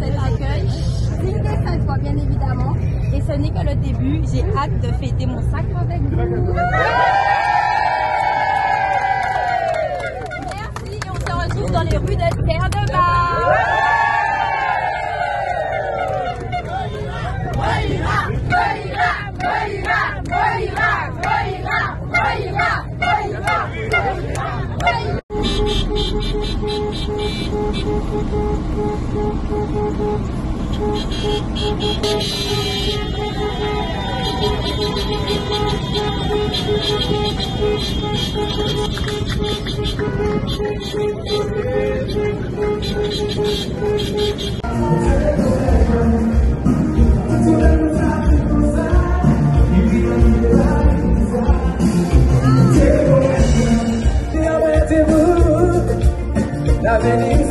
cet accueil, digne des cinq fois bien évidemment. Et ce n'est que le début, j'ai hâte de fêter mon sacre avec vous. Merci on se retrouve dans les rues de Terre de Bar. C'est